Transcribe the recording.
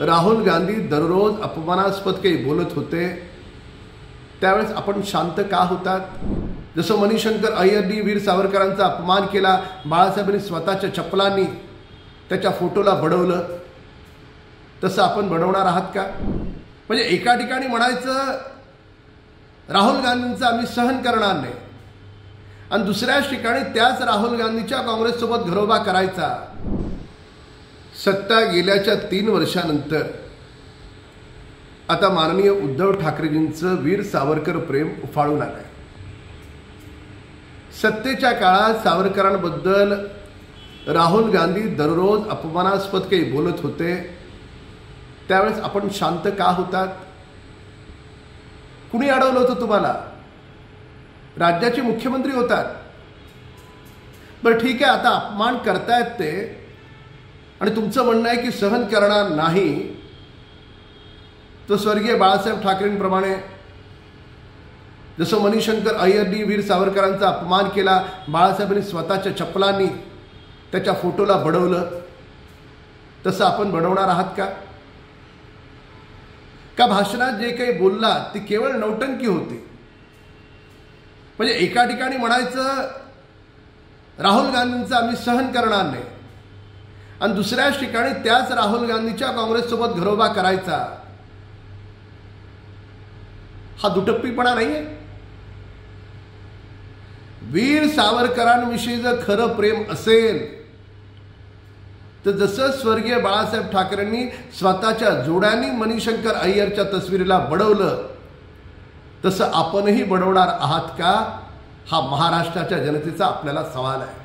राहुल गांधी दररोज अपमानास्पद काही बोलत होते. त्यावेळेस आपण शांत का होतात? जसं मणिशंकर अय्यरनी वीर सावरकरांचा अपमान केला बाळासाहेबांनी स्वतःच्या चपलांनी त्याच्या फोटोला बडवलं. तसं आपण बनवणार आहात का? म्हणजे एका ठिकाणी म्हणायचं राहुल गांधींचं आम्ही सहन करणार नाही. आणि दुसऱ्याच ठिकाणी त्याच राहुल गांधीच्या काँग्रेससोबत घरोबा करायचा. सत्ता गेल्याच्या तीन वर्षानंतर. आता माननीय उद्धव ठाकरेजींचं वीर सावरकर प्रेम उफाळून आलंय. सत्तेच्या काळात सावरकरांबद्दल राहुल गांधी दररोज अपमानास्पद काही बोलत होते. त्यावेळेस आपण शांत का होतात? कुणी अडवलं होतं तुम्हाला? राज्याचे मुख्यमंत्री होतात. बरं ठीक आहे आता अपमान करतायत ते. आणि तुमचं म्हणणं आहे की सहन करणार नाही तो स्वर्गीय बाळासाहेब ठाकरेंप्रमाणे जसं मणिशंकर अय्यरनी वीर सावरकरांचा अपमान केला बाळासाहेबांनी स्वतःच्या चपलांनी त्याच्या फोटोला बडवलं तसं आपण बनवणार आहात का? का भाषणात जे काही बोलला ती केवळ नौटंकी होती? म्हणजे एका ठिकाणी म्हणायचं राहुल गांधींचं आम्ही सहन करणार नाही. आणि दुसऱ्याच ठिकाणी त्याच राहुल गांधीच्या काँग्रेससोबत घरोबा करायचा. हा दुटप्पीपणा नाहीये. वीर सावरकरांविषयी जर खरं प्रेम असेल तर जसं स्वर्गीय बाळासाहेब ठाकरेंनी स्वतःच्या जोड्यांनी मणिशंकर अय्यरच्या तस्वीरीला बडवलं तसं आपणही बडवणार आहात का? हा महाराष्ट्राच्या जनतेचा आपल्याला सवाल आहे.